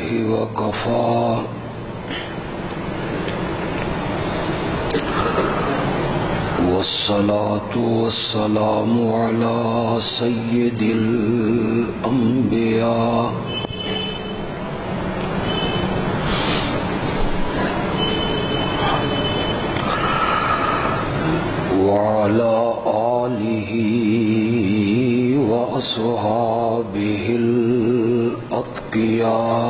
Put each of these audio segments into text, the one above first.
الله وكفى. والصلاة والسلام على سيد الأنبياء. وعلى آله وأصحابه الأتقياء.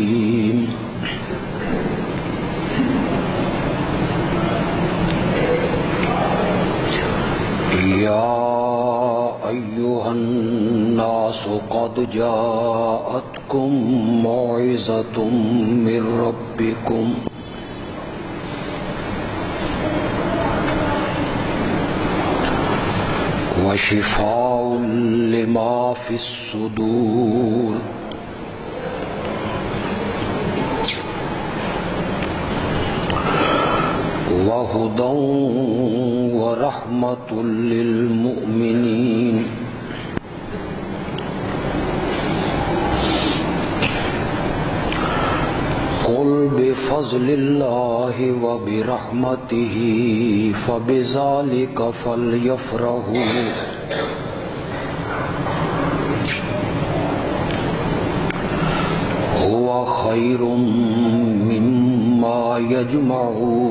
قد جاءتكم موعظة من ربكم. وشفاء لما في الصدور. وهدى ورحمة للمؤمنين. بفضل اللہ و برحمته فبذلك فليفرحوا. هو خير مما يجمعون.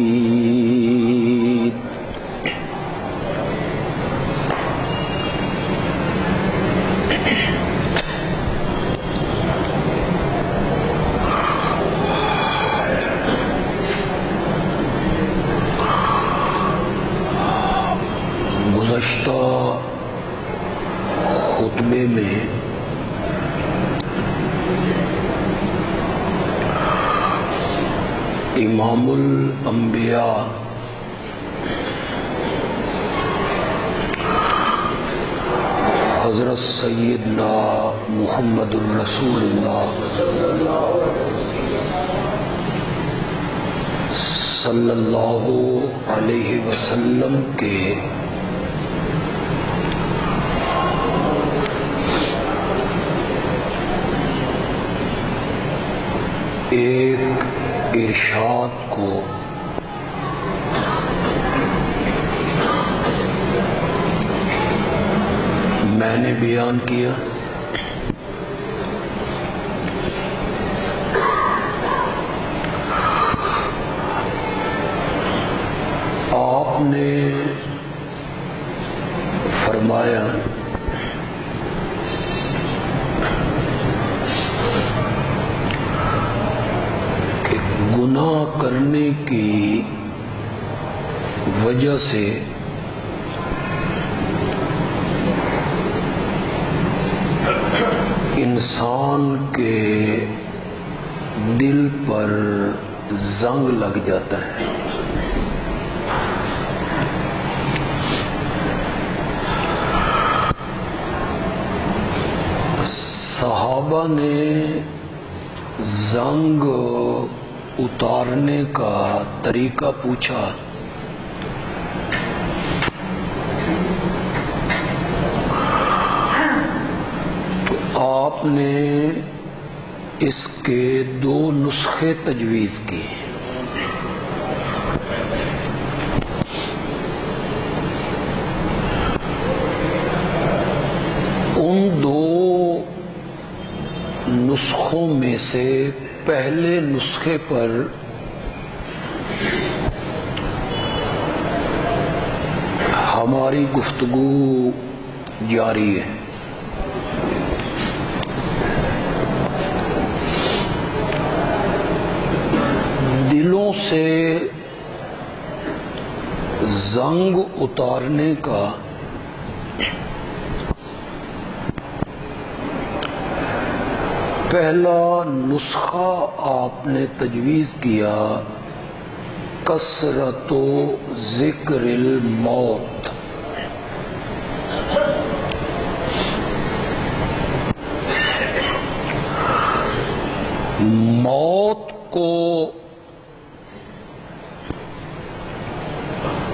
گزشتہ خطبے میں امام الانبیاء حضرت سیدنا محمد الرسول اللہ صلی اللہ علیہ وسلم کے ایک ارشاد کو میں نے بیان کیا۔ آپ نے انسان کے دل پر زنگ لگ جاتا ہے۔ صحابہ نے زنگ اتارنے کا طریقہ پوچھا تو آپ نے اس کے دو نسخے تجویز کی ان دو نسخوں میں سے پہلے نسخے پر ہماری گفتگو جاری ہے۔ دلوں سے زنگ اتارنے کا پہلا نسخہ آپ نے تجویز کیا، کثرت و ذکر الموت۔ موت کو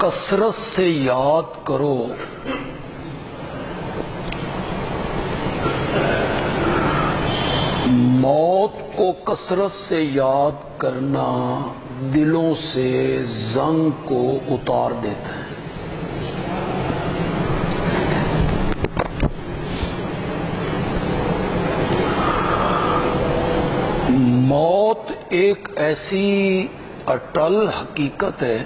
کثرت سے یاد کرو۔ موت کو کثرت سے یاد کرنا دلوں سے زنگ کو اتار دیتا ہے۔ موت ایک ایسی اٹل حقیقت ہے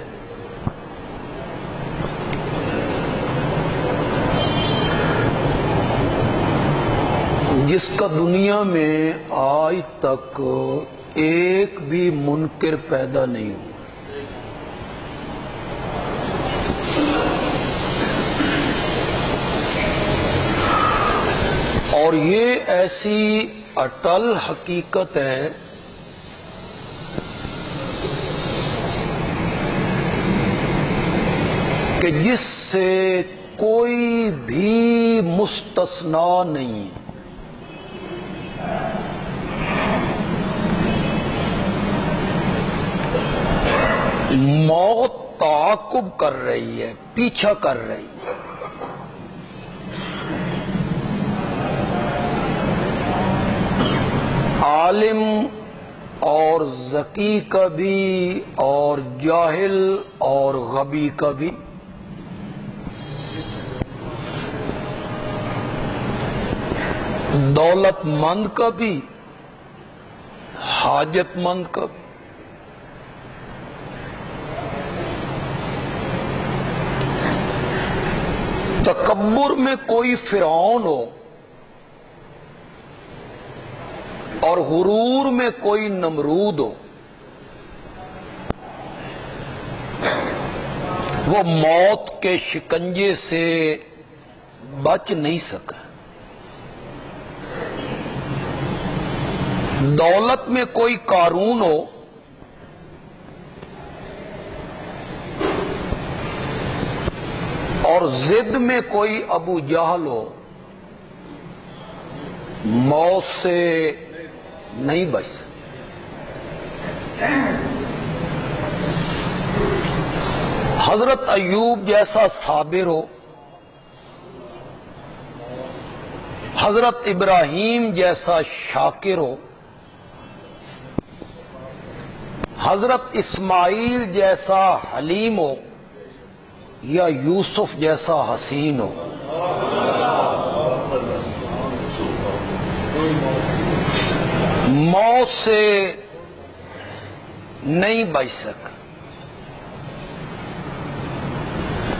جس کا دنیا میں آج تک ایک بھی منکر پیدا نہیں ہوا۔ اور یہ ایسی اٹل حقیقت ہے کہ جس سے کوئی بھی مستثنا نہیں موت تعاقب کر رہی ہے، پیچھا کر رہی ہے۔ عالم اور ذکی کا بھی اور جاہل اور غبی کا بھی دولت مند کا بھی حاجت مند کا بھی تکبر میں کوئی فرعون ہو اور غرور میں کوئی نمرود ہو، وہ موت کے شکنجے سے بچ نہیں سکا۔ دولت میں کوئی قارون ہو اور زد میں کوئی ابو جہل ہو، موت سے نہیں بچ سکتے حضرت ایوب جیسا صابر ہو، حضرت ابراہیم جیسا شاکر ہو، حضرت اسماعیل جیسا حلیم ہو یا یوسف جیسا حسین ہو۔ موت سے نہیں بچ سک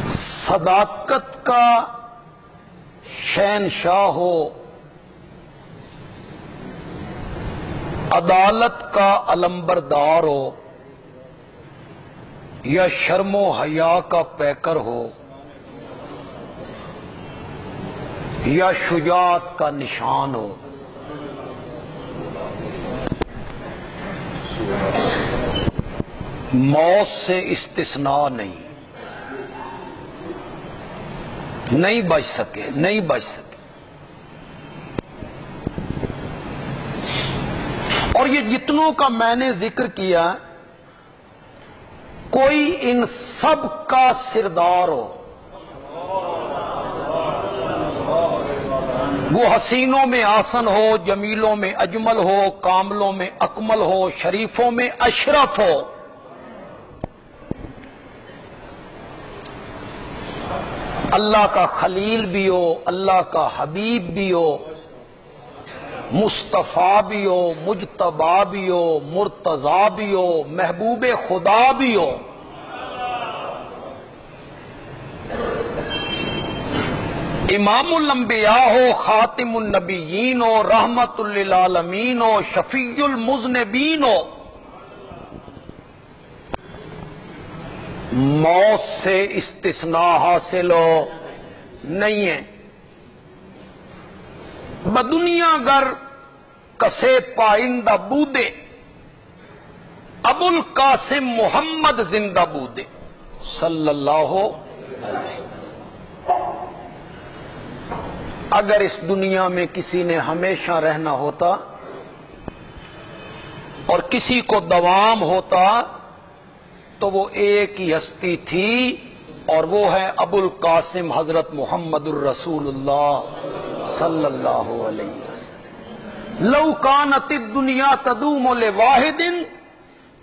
صداقت کا شہنشاہ ہو۔ عدالت کا علمبردار ہو۔ یا شرم و حیا کا پیکر ہو یا شجاعت کا نشان ہو موت سے استثناء نہیں نہیں بچ سکے نہیں بچ سکے اور یہ جتنوں کا میں نے ذکر کیا کوئی ان سب کا سردار ہو۔ وہ حسینوں میں آسن ہو، جمیلوں میں اجمل ہو، کاملوں میں اکمل ہو، شریفوں میں اشرف ہو۔ اللہ کا خلیل بھی ہو، اللہ کا حبیب بھی ہو۔ مصطفیٰ بھی ہو مجتبا بھی ہو، مرتضی بھی ہو، محبوب خدا بھی ہو۔ امام الانبیاء ہو، خاتم النبیین ہو، رحمت للعالمین ہو، شفیع المذنبین ہو۔ موت سے استثناء حاصل ہو، نہیں ہے۔ بدنیا گر کسے پائندہ بودے ابو القاسم محمد زندہ بودے صلی اللہ علیہ اگر اس دنیا میں کسی نے ہمیشہ رہنا ہوتا اور کسی کو دوام ہوتا تو وہ ایک ہی ہستی تھی اور وہ ہے ابو القاسم حضرت محمد الرسول اللہ. صلی اللہ علیہ وسلم۔ لو کانت دنیا تدوم واحد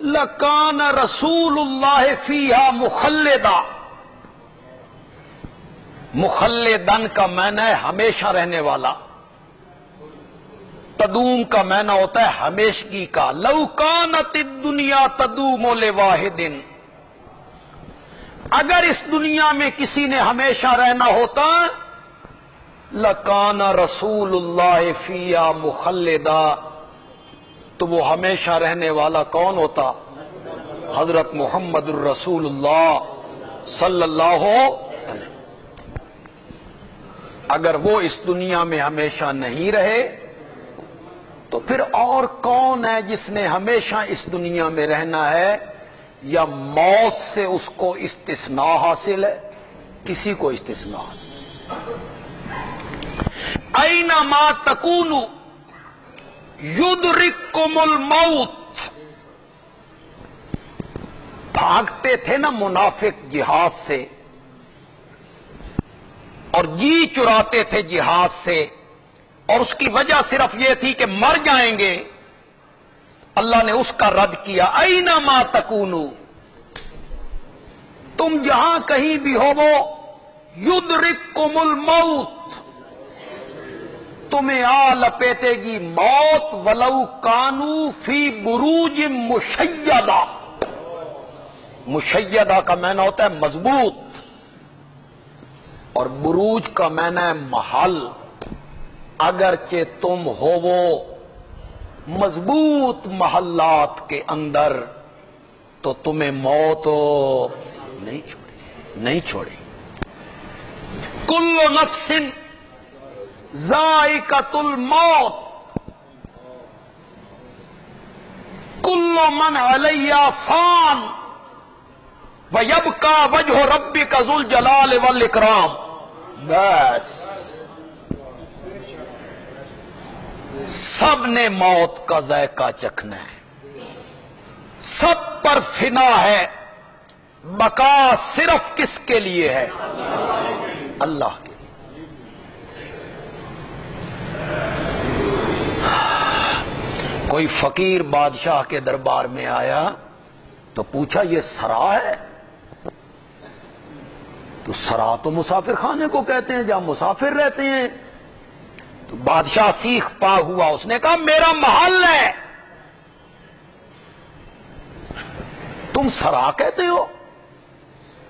لکان رسول اللہ فیہا مخلدہ۔ مخلدن کا معنی ہے ہمیشہ رہنے والا۔ تدوم کا معنی ہوتا ہے ہمیشگی کا۔ لو کانت دنیا تدوم واحد اگر اس دنیا میں کسی نے ہمیشہ رہنا ہوتا لکانا رسول اللہ فیا مخلدہ۔ تو وہ ہمیشہ رہنے والا کون ہوتا؟ حضرت محمد الرسول اللہ صلی اللہ علیہ اگر وہ اس دنیا میں ہمیشہ نہیں رہے، تو پھر اور کون ہے جس نے ہمیشہ اس دنیا میں رہنا ہے؟ یا موت سے اس کو استثناء حاصل ہے؟ کسی کو استثناء حاصل اینا ما تکون یدرککم الموت؟ بھاگتے تھے نا منافق جہاد سے، اور جی چراتے تھے جہاد سے، اور اس کی وجہ صرف یہ تھی کہ مر جائیں گے۔ اللہ نے اس کا رد کیا اینا ما تکونو تم جہاں کہیں بھی ہو وہ یدرککم الموت۔ تمہیں آ لپیٹے گی موت، ولو کانو فی بروج مشیدہ۔ مشیدہ کا معنی ہوتا ہے مضبوط، اور بروج کا معنی ہے محل۔ اگرچہ تم ہو وہ مضبوط محلات کے اندر، تو تمہیں موت نہیں چھوڑی نہیں چھوڑی۔ کل نفس ذائقت الموت. کل من علیہ فان ویب کا وجہ ربی کا ذل جلال والاکرام. بس. سب نے موت کا ذائقہ چکھنا ہے. سب پر فنا ہے. بقا صرف کس کے لیے ہے؟ اللہ کے کوئی فقیر بادشاہ کے دربار میں آیا تو پوچھا، یہ سرا ہے؟ تو سرا تو مسافر خانے کو کہتے ہیں، جہاں مسافر رہتے ہیں۔ تو بادشاہ سیخ پا ہوا، اس نے کہا، میرا محل ہے۔ تم سرا کہتے ہو؟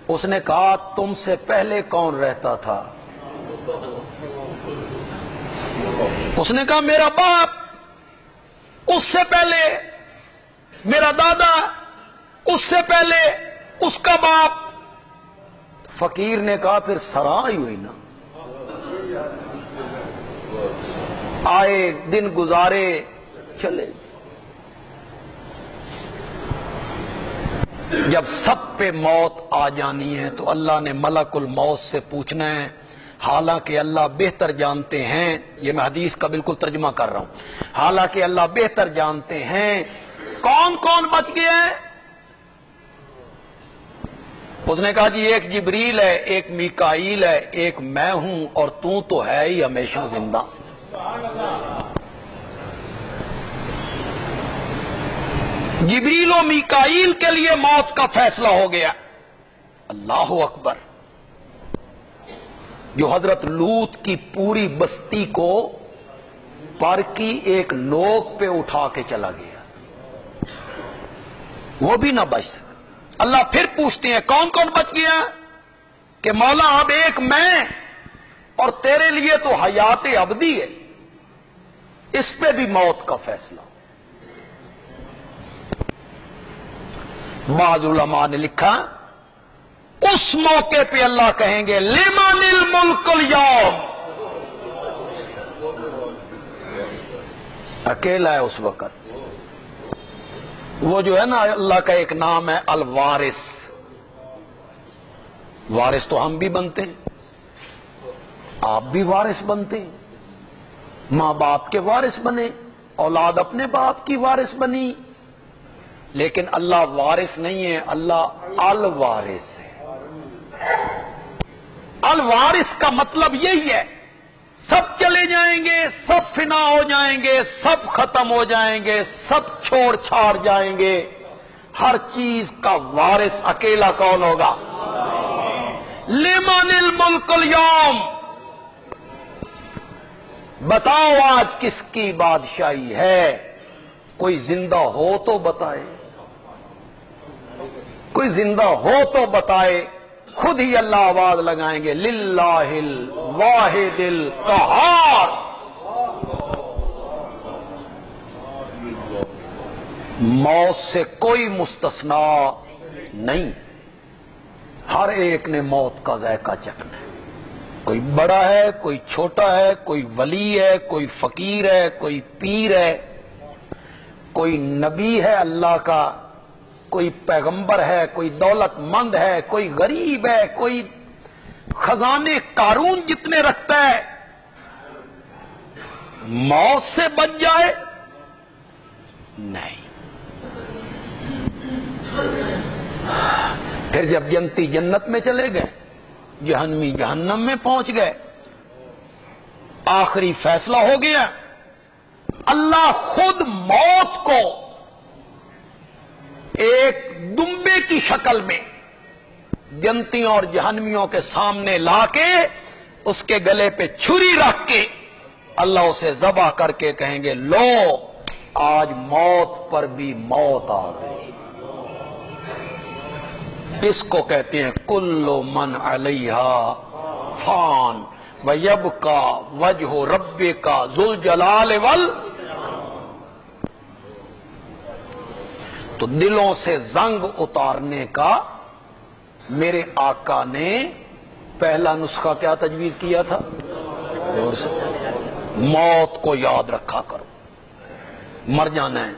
اس نے کہا، تم سے پہلے کون رہتا تھا؟ اس نے کہا، میرا باپ۔ اس سے پہلے میرا دادا، اس سے پہلے اس کا باپ۔ فقیر نے کہا، پھر سرا ہوئی نا۔ آئے، دن گزارے، چلے۔ جب سب پہ موت آ جانی ہے تو اللہ نے ملک الموت سے پوچھنا ہے حالانکہ اللہ بہتر جانتے ہیں، یہ میں حدیث کا بالکل ترجمہ کر رہا ہوں۔ حالانکہ اللہ بہتر جانتے ہیں، کون کون بچ گئے؟ اس نے کہا جی ایک جبریل ہے، ایک میکائیل ہے، ایک میں ہوں اور تو تو ہے ہی ہمیشہ زندہ۔ جبریل و میکائیل کے لیے موت کا فیصلہ ہو گیا۔ اللہ اکبر۔ جو حضرت لوت کی پوری بستی کو پر کی ایک نوک پہ اٹھا کے چلا گیا۔ وہ بھی نہ بچ سکا۔ اللہ پھر پوچھتے ہیں، کون کون بچ گیا؟ کہ مولا اب ایک میں، اور تیرے لیے تو حیات ابدی ہے۔ اس پہ بھی موت کا فیصلہ۔ بعض علماء نے لکھا اس موقع پہ اللہ کہیں گے، لمن الملک اليوم؟ اکیلا ہے اس وقت۔ وہ جو ہے نا اللہ کا ایک نام ہے، الوارث۔ وارث تو ہم بھی بنتے ہیں، آپ بھی وارث بنتے ہیں۔ ماں باپ کے وارث بنے، اولاد اپنے باپ کی وارث بنی۔ لیکن اللہ وارث نہیں ہے، اللہ الوارث ہے۔ الوارث کا مطلب یہی ہے، سب چلے جائیں گے، سب فنا ہو جائیں گے، سب ختم ہو جائیں گے، سب چھوڑ چھاڑ جائیں گے۔ ہر چیز کا وارث اکیلا کون ہوگا؟ لمن الملک اليوم۔ بتاؤ آج کس کی بادشاہی ہے؟ کوئی زندہ ہو تو بتائے۔ کوئی زندہ ہو تو بتائے۔ خود ہی اللہ آواز لگائیں گے، للہ الواحد القہار۔ موت سے کوئی مستثنا نہیں۔ ہر ایک نے موت کا ذائقہ چکنا ہے۔ کوئی بڑا ہے، کوئی چھوٹا ہے، کوئی ولی ہے، کوئی فقیر ہے، کوئی پیر ہے۔ کوئی نبی ہے اللہ کا۔ کوئی پیغمبر ہے، کوئی دولت مند ہے، کوئی غریب ہے، کوئی خزانے قارون جتنے رکھتا ہے، موت سے بچ جائے، نہیں۔ پھر جب جنتی جنت میں چلے گئے، جہنمی جہنم میں پہنچ گئے، آخری فیصلہ ہو گیا، اللہ خود موت کو ایک دمبے کی شکل میں جنتیوں اور جہنمیوں کے سامنے لا کے اس کے گلے پہ چھری رکھ کے اللہ اسے ذبح کر کے کہیں گے، لو، آج موت پر بھی موت آ گئی۔ اس کو کہتے ہیں، کلو من علیہ فان ویب کا وجہ رب کا زل جلال ول تو دلوں سے زنگ اتارنے کا میرے آقا نے پہلا نسخہ کیا تجویز کیا تھا؟ موت کو یاد رکھا کرو۔ مر جانا ہے۔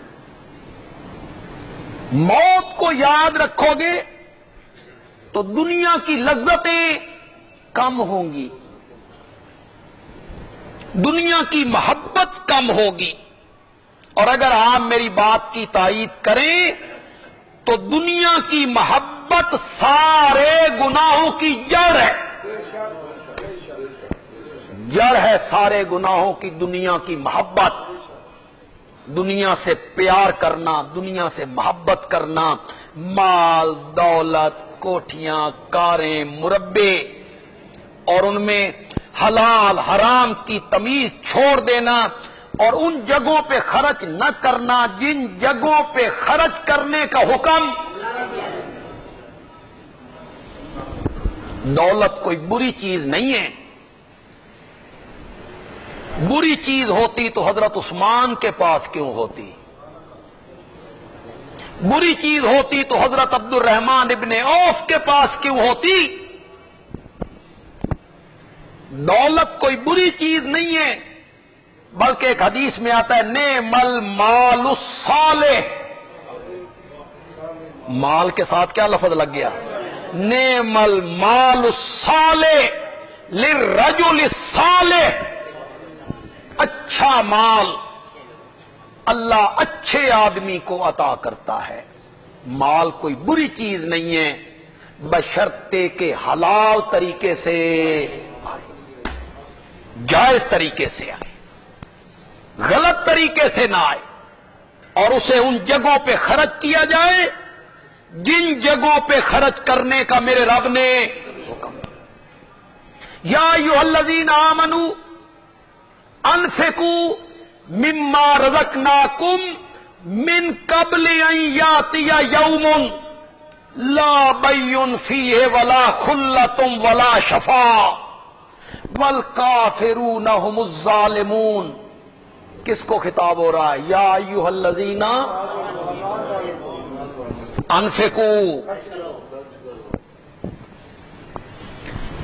موت کو یاد رکھو گے تو دنیا کی لذتیں کم ہوں گی۔ دنیا کی محبت کم ہوگی۔ اور اگر آپ میری بات کی تائید کریں تو دنیا کی محبت سارے گناہوں کی جڑ ہے۔ جڑ ہے سارے گناہوں کی، دنیا کی محبت۔ دنیا سے پیار کرنا، دنیا سے محبت کرنا۔ مال، دولت، کوٹھیاں، کاریں، مربے۔ اور ان میں حلال، حرام کی تمیز چھوڑ دینا۔ اور ان جگہوں پہ خرچ نہ کرنا جن جگہوں پہ خرچ کرنے کا حکم دولت کوئی بری چیز نہیں ہے۔ بری چیز ہوتی تو حضرت عثمان کے پاس کیوں ہوتی؟ بری چیز ہوتی تو حضرت عبد الرحمان ابن اوف کے پاس کیوں ہوتی؟ دولت کوئی بری چیز نہیں ہے۔ بلکہ ایک حدیث میں آتا ہے نے مل مال مال کے ساتھ کیا لفظ لگ گیا؟ نے مل مال لرجل صالح اچھا مال اللہ اچھے آدمی کو عطا کرتا ہے۔ مال کوئی بری چیز نہیں ہے بشرتے کے حلال طریقے سے آئے۔ جائز طریقے سے آئے۔ غلط طریقے سے نہ آئے اور اسے ان جگہوں پہ خرچ کیا جائے جن جگہوں پہ خرچ کرنے کا میرے رب نے حکم یا یو الذین آمنو انفقو مما رزقناکم من قبل ان یاتی یوم لا بیون فیہ ولا خلتم ولا شفا والکافرون هم الظالمون۔ کس کو خطاب ہو رہا ہے؟ یا ایوہ الذین انفقو.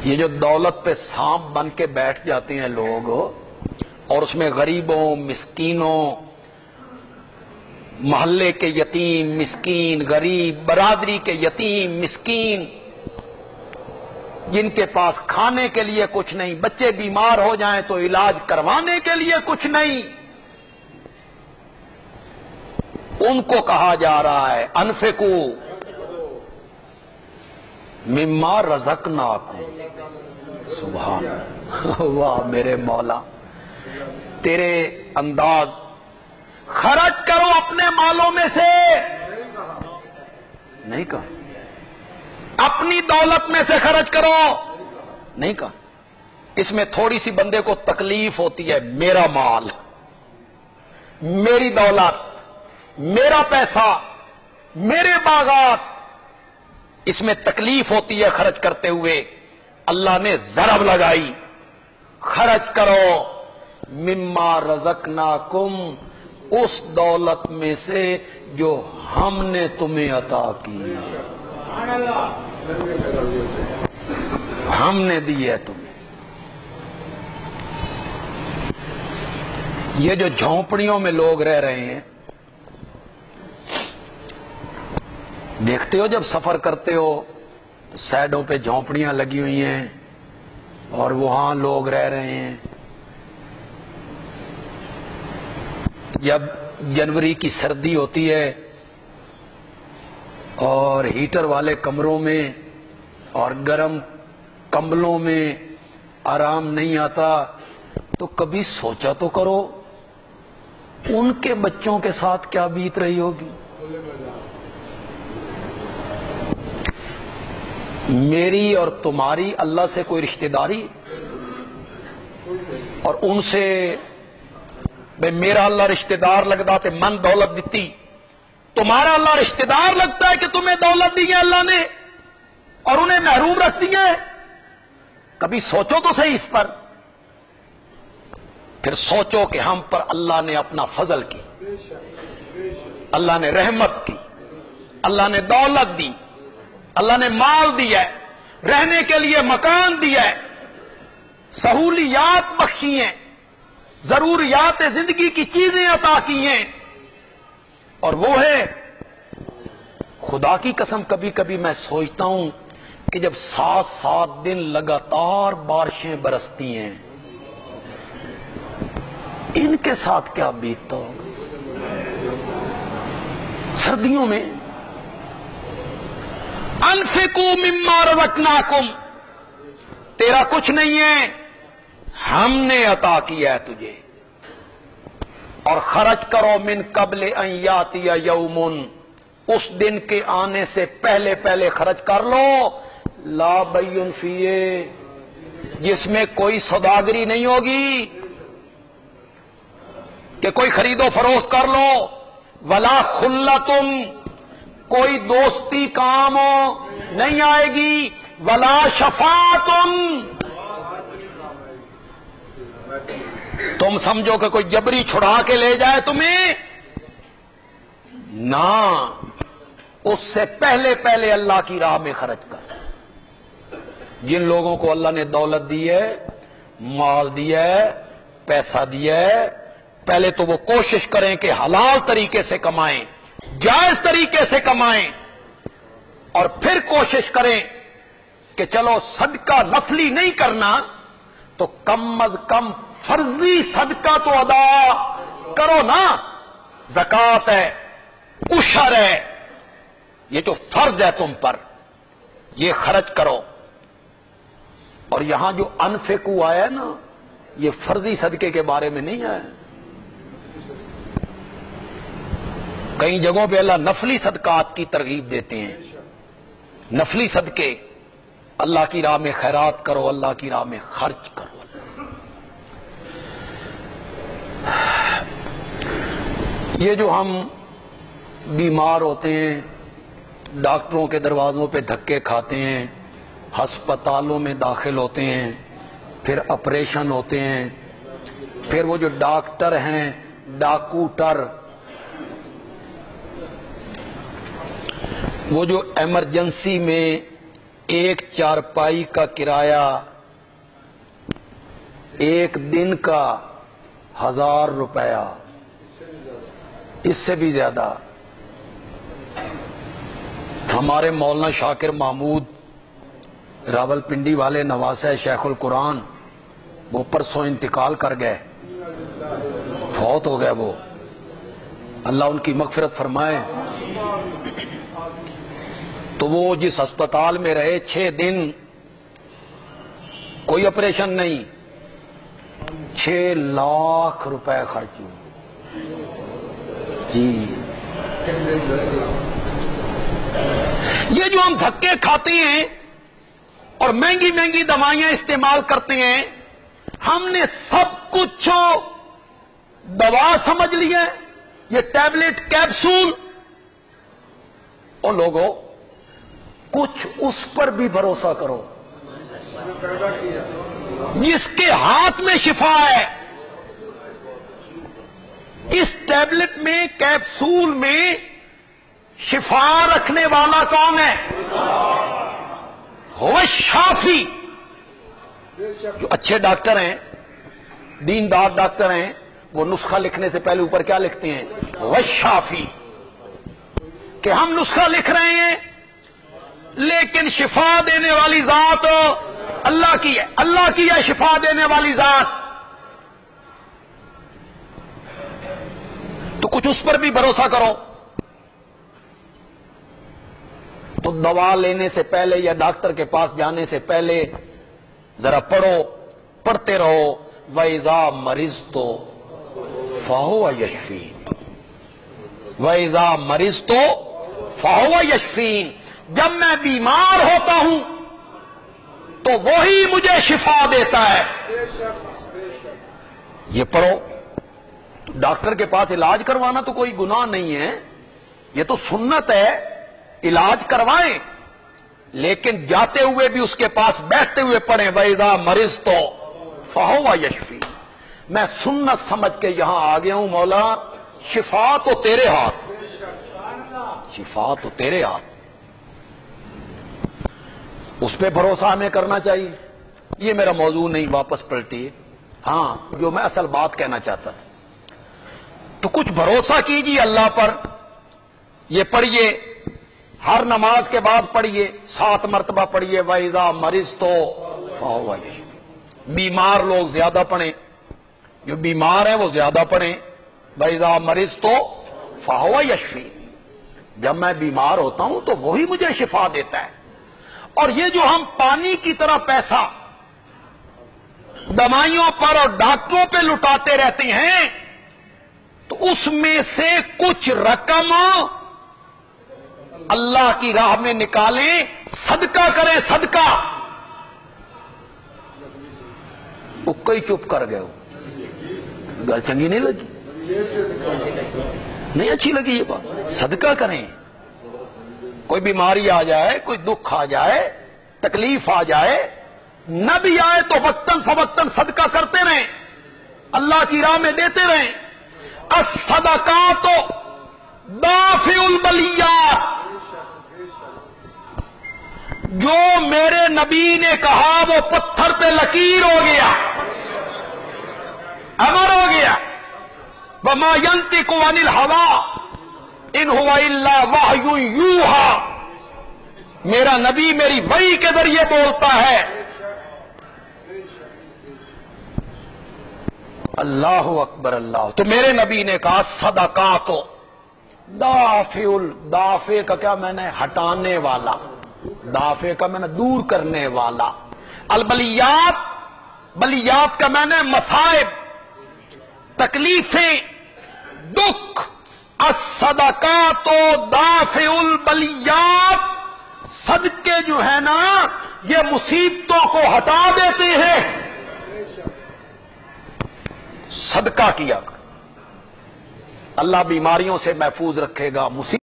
یہ جو دولت پہ سانپ بن کے بیٹھ جاتے ہیں لوگ اور اس میں غریبوں، مسکینوں، محلے کے یتیم، مسکین، غریب، برادری کے یتیم، مسکین، جن کے پاس کھانے کے لیے کچھ نہیں، بچے بیمار ہو جائیں تو علاج کروانے کے لیے کچھ نہیں ان کو کہا جا رہا ہے انفکو مما رزق سبحان واہ میرے مولا۔ تیرے انداز۔ خرچ کرو اپنے مالوں میں سے۔ نہیں کہا۔ اپنی دولت میں سے خرچ کرو۔ نہیں کہا۔ اس میں تھوڑی سی بندے کو تکلیف ہوتی ہے، میرا مال۔ میری دولت۔ میرا پیسہ، میرے باغات۔ اس میں تکلیف ہوتی ہے خرچ کرتے ہوئے۔ اللہ نے ضرب لگائی۔ خرچ کرو۔ مما رزقنا کم اس دولت میں سے جو ہم نے تمہیں عطا کی۔ ہم نے دی ہے تمہیں۔ یہ جو جھونپڑیوں میں لوگ رہ رہے ہیں دیکھتے ہو جب سفر کرتے ہو تو سائڈوں پہ جھونپڑیاں لگی ہوئی ہیں اور وہاں لوگ رہ رہے ہیں۔ جب جنوری کی سردی ہوتی ہے اور ہیٹر والے کمروں میں اور گرم کمبلوں میں آرام نہیں آتا تو کبھی سوچا تو کرو ان کے بچوں کے ساتھ کیا بیت رہی ہوگی۔ میری اور تمہاری اللہ سے کوئی رشتہ داری؟ اور ان سے بھائی میرا اللہ رشتہ دار لگتا تے من دولت دیتی۔ تمہارا اللہ رشتہ دار لگتا ہے کہ تمہیں دولت دی ہے اللہ نے، اور انہیں محروم رکھ دیا ہے۔ کبھی سوچو تو صحیح اس پر۔ پھر سوچو کہ ہم پر اللہ نے اپنا فضل کی۔ اللہ نے رحمت کی۔ اللہ نے دولت دی۔ اللہ نے مال دیا ہے، رہنے کے لیے مکان دیا ہے، سہولیات بخشی ہیں، ضروریات زندگی کی چیزیں عطا کی ہیں۔ اور وہ ہے، خدا کی قسم کبھی کبھی میں سوچتا ہوں کہ جب سات سات دن لگاتار بارشیں برستی ہیں، ان کے ساتھ کیا بیتتا ہوگا سردیوں میں انفکو مما رزقناکم۔ تیرا کچھ نہیں ہے۔ ہم نے عطا کیا ہے تجھے۔ اور خرچ کرو من قبل ان یاتی یومن۔ اس دن کے آنے سے پہلے پہلے خرچ کر لو۔ لا بین فیے جس میں کوئی سوداگری نہیں ہوگی۔ کہ کوئی خرید و فروخت کر لو۔ ولا خلتم۔ کوئی دوستی کام نہیں آئے گی۔ ولا شفا تم سمجھو کہ کوئی جبری چھڑا کے لے جائے تمہیں؟ نہ۔ اس سے پہلے پہلے اللہ کی راہ میں خرچ کر۔ جن لوگوں کو اللہ نے دولت دی ہے، مال دیا ہے، پیسہ دیا ہے، پہلے تو وہ کوشش کریں کہ حلال طریقے سے کمائیں۔ جائز طریقے سے کمائیں اور پھر کوشش کریں کہ چلو صدقہ نفلی نہیں کرنا تو کم از کم فرضی صدقہ تو ادا کرو نا۔ زکات ہے اشر ہے، یہ جو فرض ہے تم پر، یہ خرچ کرو۔ اور یہاں جو انفکو آیا ہے نا، یہ فرضی صدقے کے بارے میں نہیں آیا۔ کئی جگہوں پہ اللہ نفلی صدقات کی ترغیب دیتے ہیں۔ نفلی صدقے، اللہ کی راہ میں خیرات کرو، اللہ کی راہ میں خرچ کرو۔ یہ جو ہم بیمار ہوتے ہیں، ڈاکٹروں کے دروازوں پہ دھکے کھاتے ہیں، ہسپتالوں میں داخل ہوتے ہیں، پھر آپریشن ہوتے ہیں، پھر وہ جو ڈاکٹر ہیں، ڈاکوٹر وہ جو ایمرجنسی میں ایک چارپائی کا کرایہ ایک دن کا ہزار روپیہ، اس سے بھی زیادہ۔ ہمارے مولانا شاکر محمود راول پنڈی والے نواز شیخ القرآن، وہ پرسوں انتقال کر گئے۔ فوت ہو گئے وہ۔ اللہ ان کی مغفرت فرمائے۔ تو وہ جس ہسپتال میں رہے چھ دن، کوئی آپریشن نہیں۔ چھ لاکھ روپے خرچ ہوئے۔ جی۔ یہ جو ہم دھکے کھاتے ہیں اور مہنگی مہنگی دوائیاں استعمال کرتے ہیں، ہم نے سب کچھ دوا سمجھ لیا یہ ٹیبلٹ کیپسول۔ اور لوگوں کچھ اس پر بھی بھروسہ کرو۔ جس کے ہاتھ میں شفا ہے۔ اس ٹیبلٹ میں، کیپسول میں شفا رکھنے والا کون ہے؟ وہ شافی۔ جو اچھے ڈاکٹر ہیں، دیندار ڈاکٹر ہیں، وہ نسخہ لکھنے سے پہلے اوپر کیا لکھتے ہیں؟ وہ شافی۔ کہ ہم نسخہ لکھ رہے ہیں لیکن شفا دینے والی ذات اللہ کی ہے، اللہ کی ہے شفا دینے والی ذات۔ تو کچھ اس پر بھی بھروسہ کرو۔ تو دوا لینے سے پہلے یا ڈاکٹر کے پاس جانے سے پہلے ذرا پڑھو، پڑھتے رہو۔ ویزا مریض تو فاہو یشفین ویزا مریض تو فاہو یشفین جب میں بیمار ہوتا ہوں، تو وہی مجھے شفا دیتا ہے۔ یہ پڑھو ڈاکٹر کے پاس علاج کروانا تو کوئی گناہ نہیں ہے۔ یہ تو سنت ہے، علاج کروائیں۔ لیکن جاتے ہوئے بھی اس کے پاس بیٹھتے ہوئے پڑھیں ویزا مریض تو فہو یشفی میں سنت سمجھ کے یہاں آ گیا ہوں، مولا، شفا تو تیرے ہاتھ۔ شفا تو تیرے ہاتھ۔ اس پہ بھروسہ ہمیں کرنا چاہیے۔ یہ میرا موضوع نہیں، واپس پلٹی ہاں جو میں اصل بات کہنا چاہتا تھا۔ تو کچھ بھروسہ کیجیے اللہ پر۔ یہ پڑھیے۔ ہر نماز کے بعد پڑھیے۔ سات مرتبہ پڑھیے۔ وائزا مریض تو بیمار لوگ زیادہ پڑھیں۔ جو بیمار ہیں وہ زیادہ پڑھیں۔ وائزا مریض تو فاہو یشفی جب میں بیمار ہوتا ہوں تو وہی مجھے شفا دیتا ہے۔ اور یہ جو ہم پانی کی طرح پیسہ دوائیوں پر اور ڈاکٹروں پہ لٹاتے رہتے ہیں، تو اس میں سے کچھ رقم اللہ کی راہ میں نکالیں، صدقہ کریں، صدقہ۔ وہ کئی چپ کر گئے ہو۔ گل چنگی نہیں لگی؟ نہیں اچھی لگی یہ بات۔ صدقہ کریں۔ کوئی بیماری آ جائے، کوئی دکھ آ جائے، تکلیف آ جائے، نہ بھی آئے تو وقتاً فوقتاً صدقہ کرتے رہیں، اللہ کی راہ میں دیتے رہیں۔ الصدقات دافع البلیات جو میرے نبی نے کہا، وہ پتھر پہ لکیر ہو گیا امر ہو گیا۔ وما ينطق عن الهوى۔ ان هو الا وحی یوحى میرا نبی میری وحی کے ذریعے بولتا ہے۔ اللہ اکبر اللہ۔ تو میرے نبی نے کہا صدقہ تو دافع دافے کا کیا میں نے ہٹانے والا۔ دافے کا میں نے دور کرنے والا۔ البلیات بلیات کا میں نے مسائب، تکلیفیں، دکھ۔ صدقہ تو دافع البلیات، صدقے جو ہے نا، یہ مصیبتوں کو ہٹا دیتے ہیں۔ صدقہ کیا کر۔ اللہ بیماریوں سے محفوظ رکھے گا مصیبت